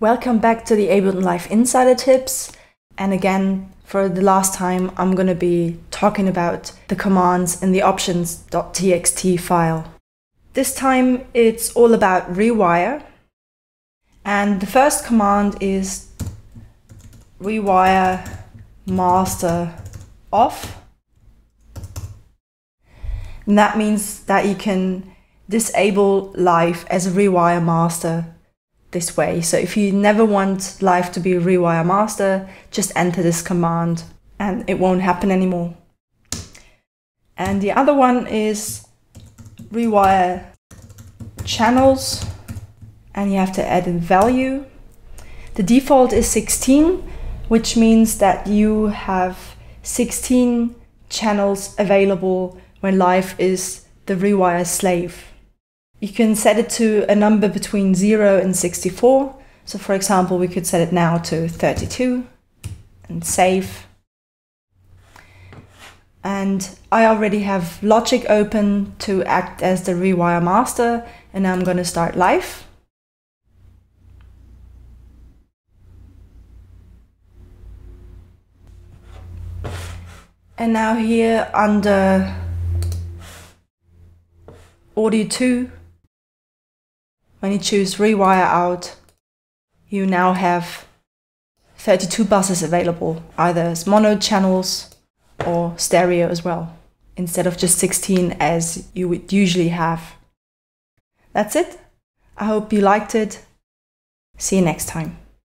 Welcome back to the Ableton Live Insider Tips. And again, for the last time, I'm going to be talking about the commands in the options.txt file. This time it's all about rewire. And the first command is rewire master off. And that means that you can disable live as a rewire master this way. So if you never want live to be a rewire master, just enter this command and it won't happen anymore. And the other one is rewire channels and you have to add a value. The default is 16, which means that you have 16 channels available when live is the rewire slave. You can set it to a number between 0 and 64. So for example, we could set it now to 32 and save. And I already have Logic open to act as the rewire master and I'm going to start live. And now here under Audio 2, when you choose Rewire Out, you now have 32 buses available, either as mono channels or stereo as well, instead of just 16 as you would usually have. That's it. I hope you liked it. See you next time.